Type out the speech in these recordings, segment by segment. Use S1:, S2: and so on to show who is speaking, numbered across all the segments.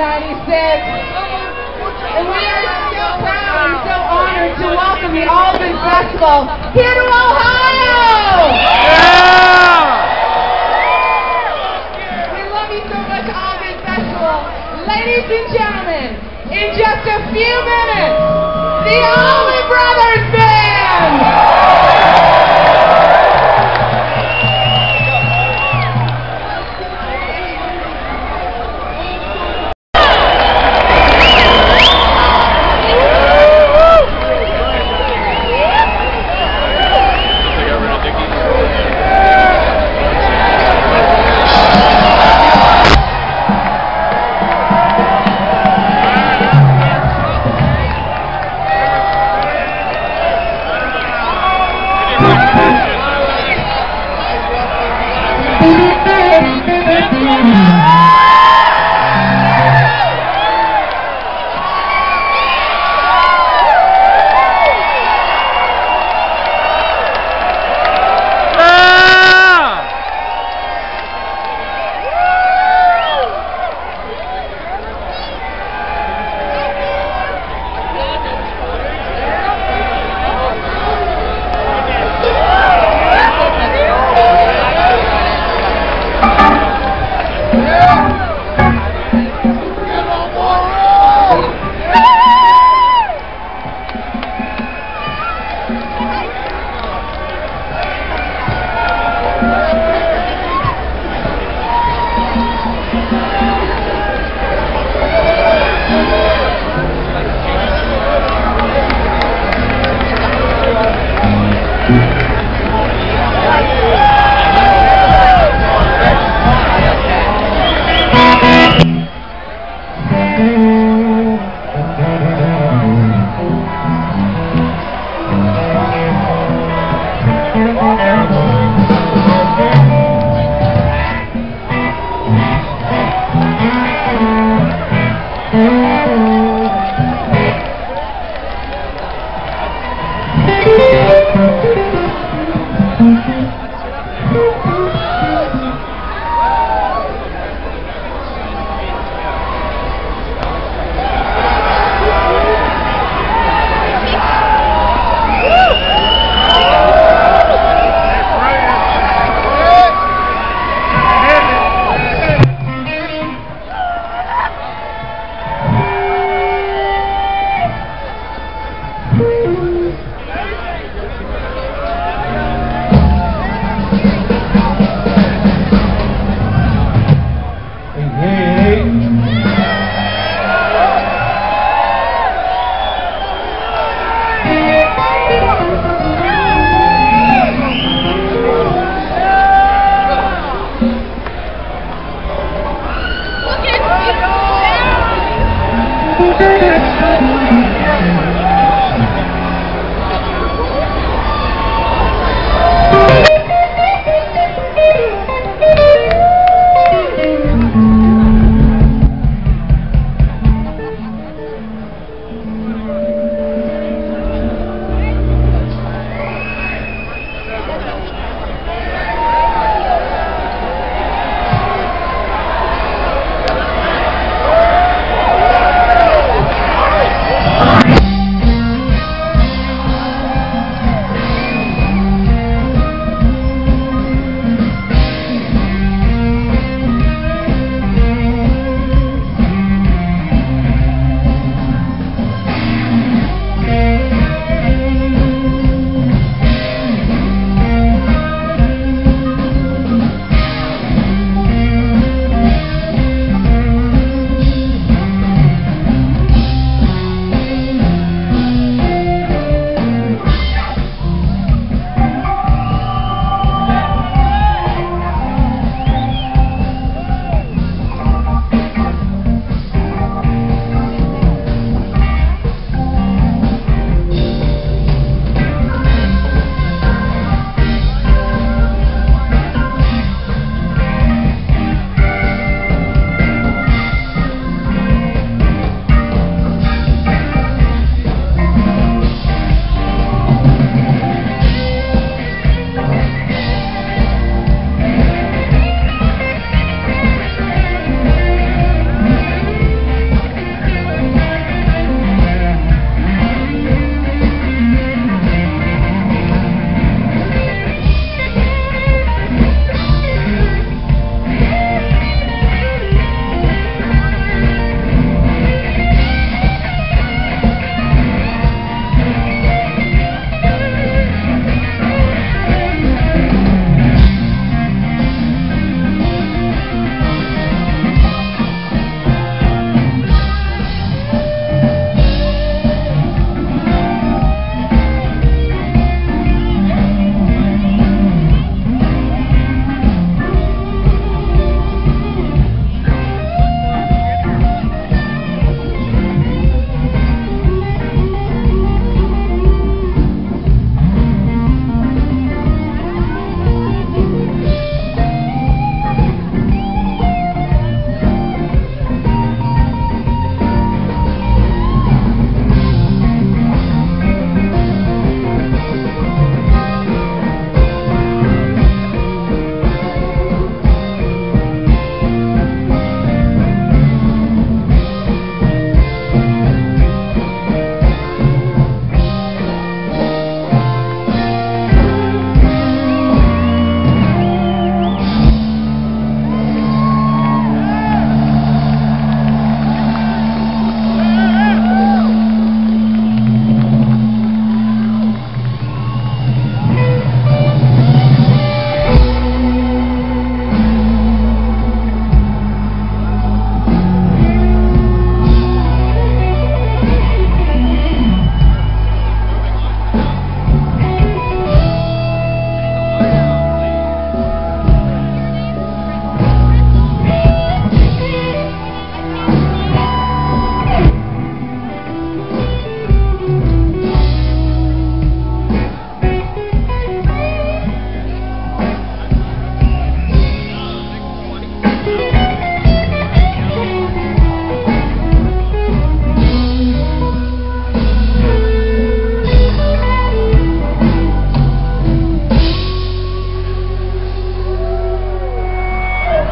S1: And we are so proud and so honored to welcome the All Good Festival here to Ohio! Yeah! We love you so much, All Good Festival. Ladies and gentlemen, in just a few minutes, the Allman Brothers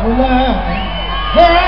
S2: Tomorrow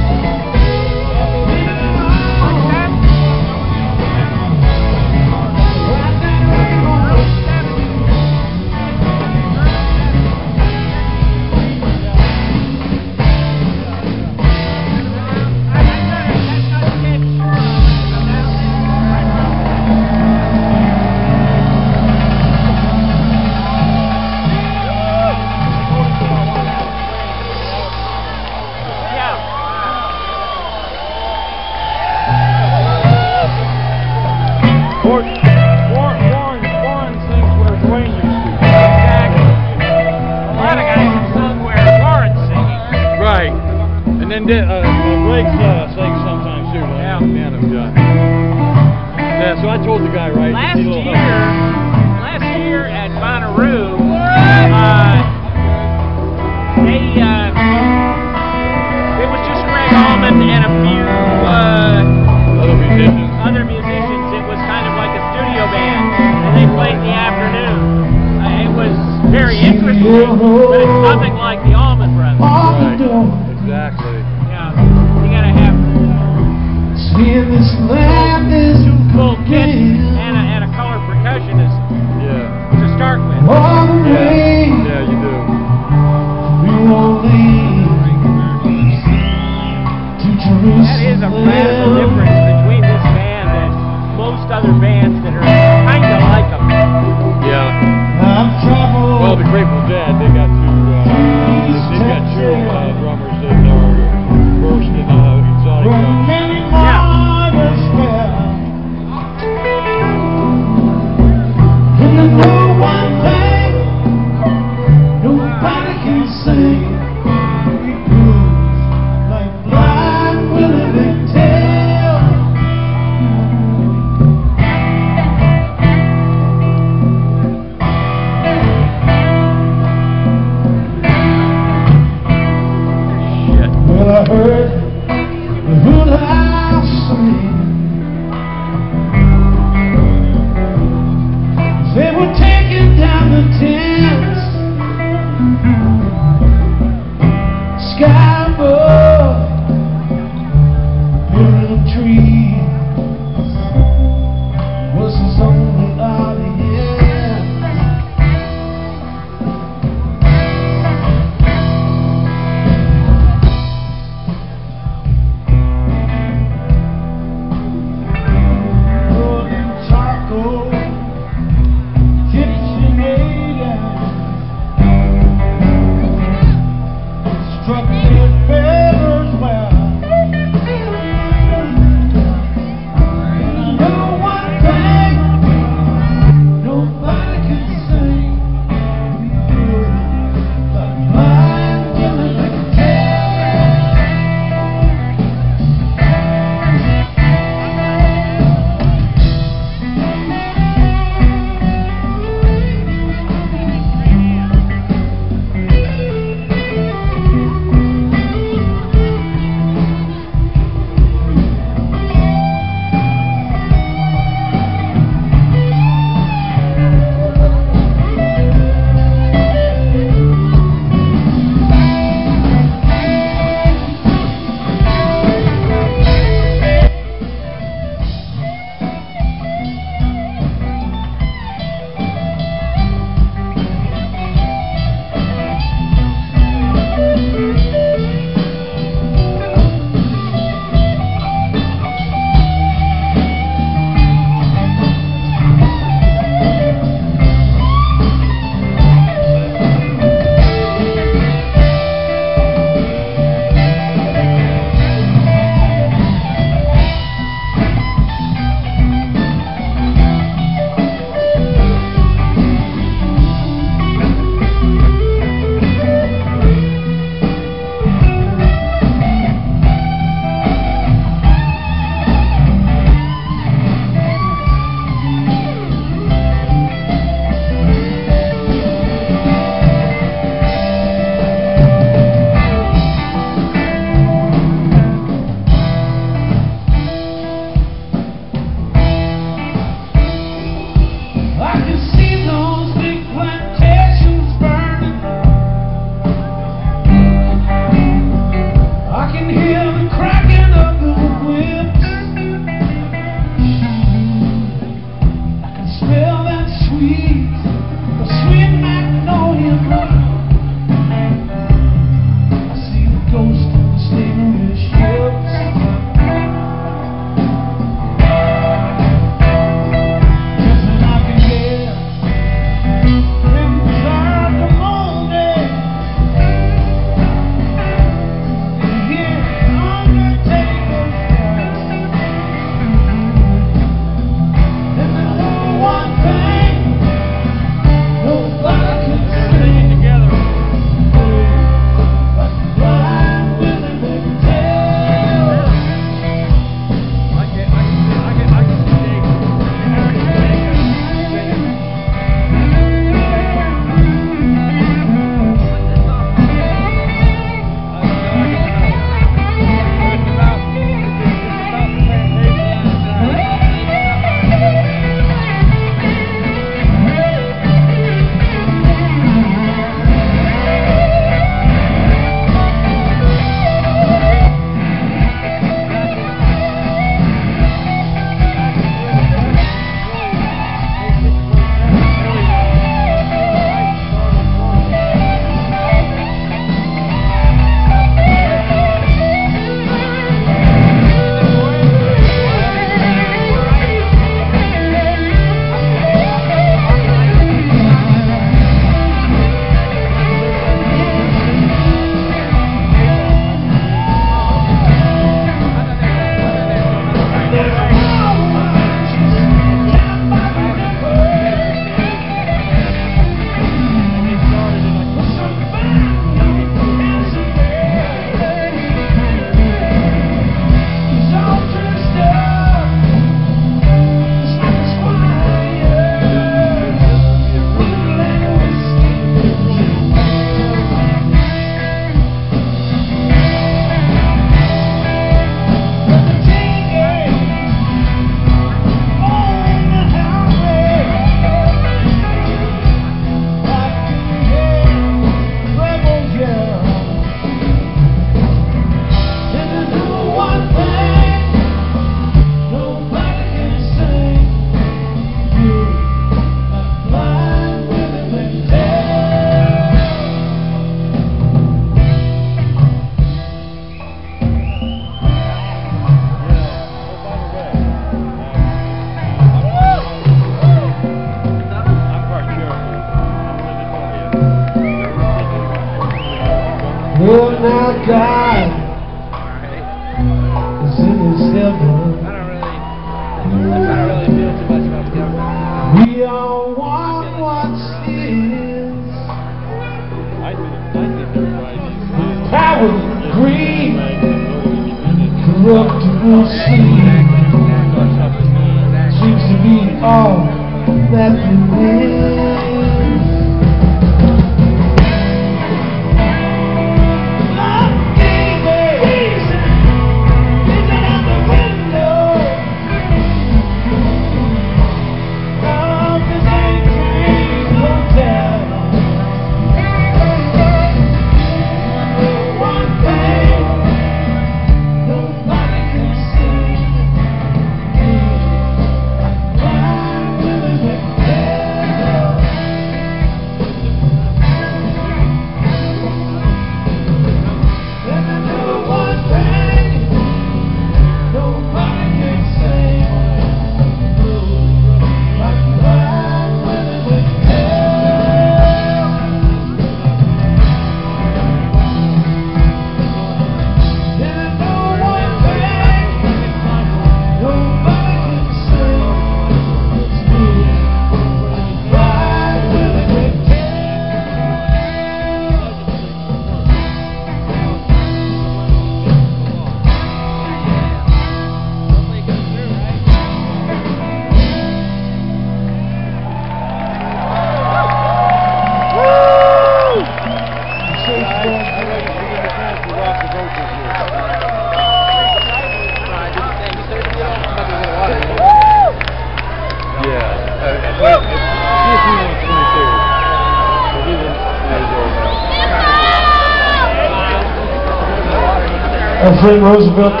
S3: Friend Roosevelt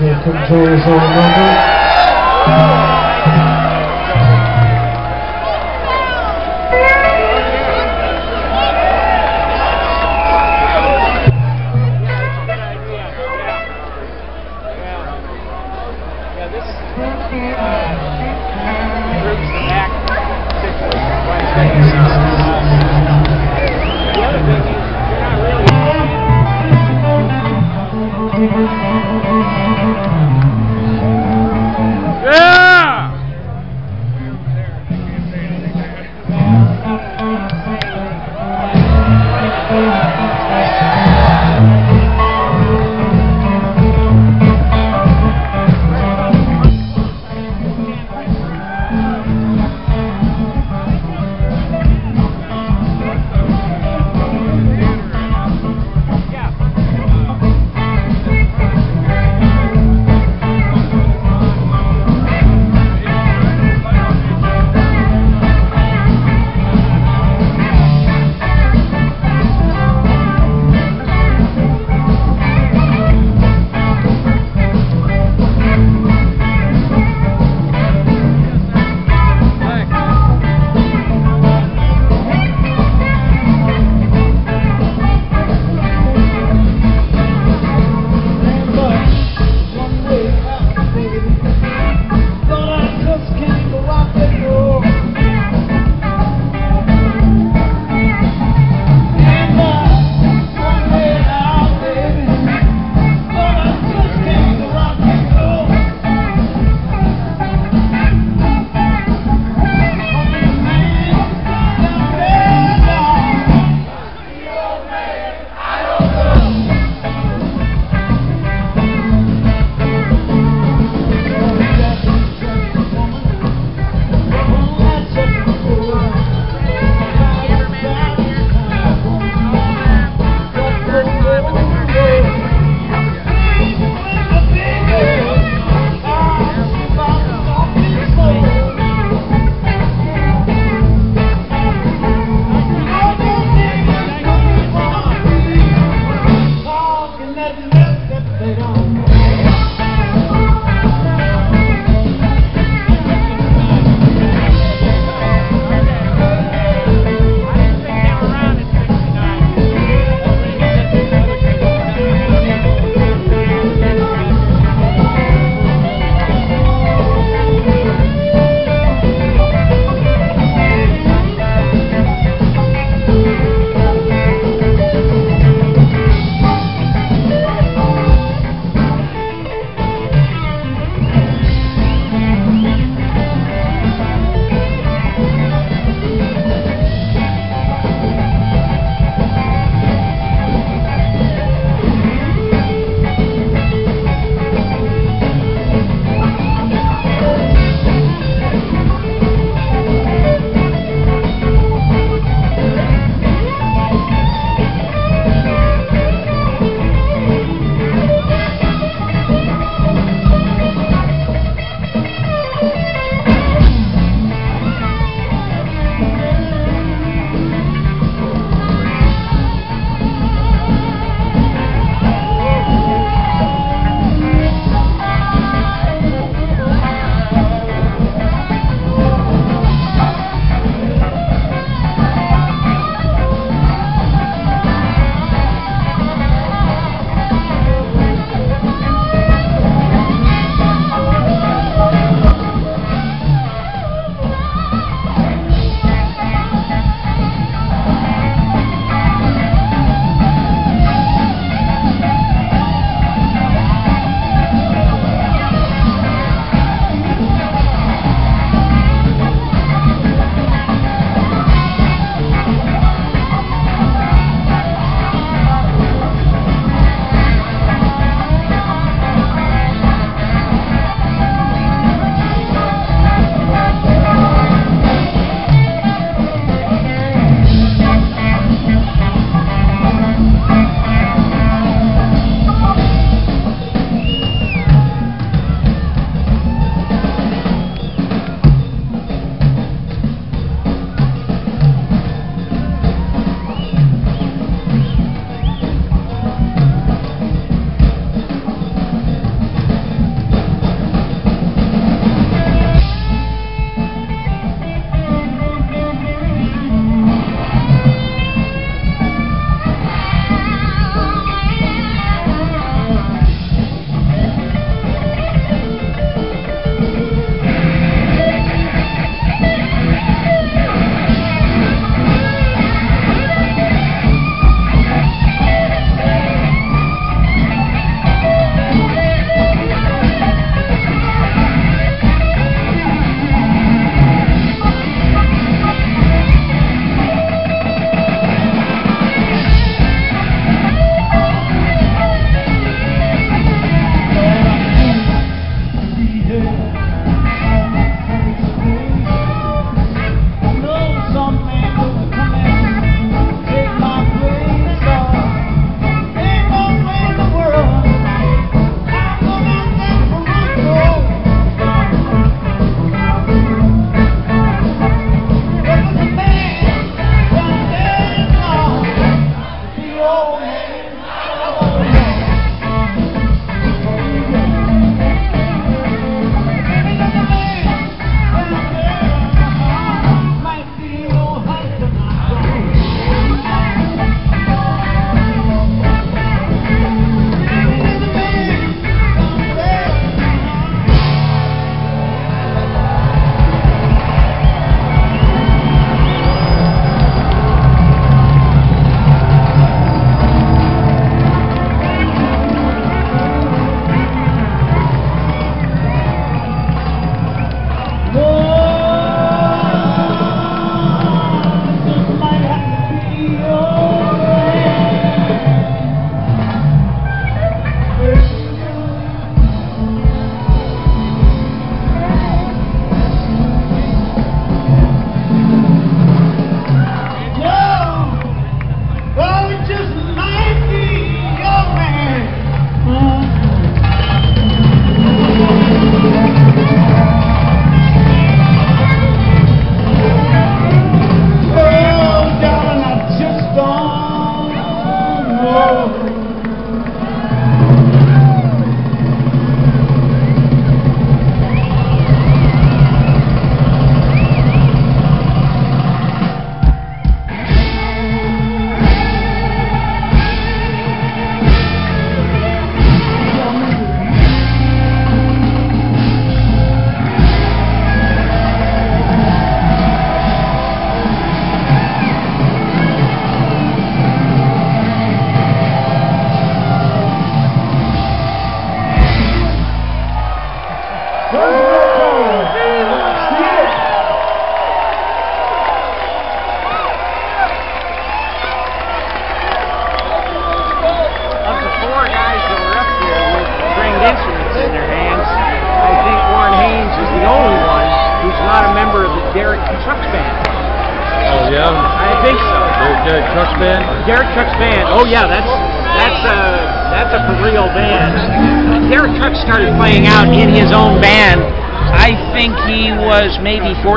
S3: going to come us the number.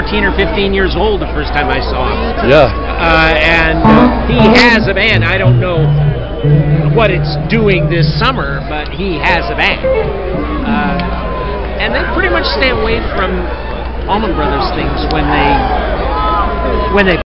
S3: 14 or 15 years old the first time I saw him.
S4: Yeah.
S3: Uh, and he has a band. I don't know what it's doing this summer, but he has a band. Uh, and they pretty much stay away from Allman Brothers things when they when they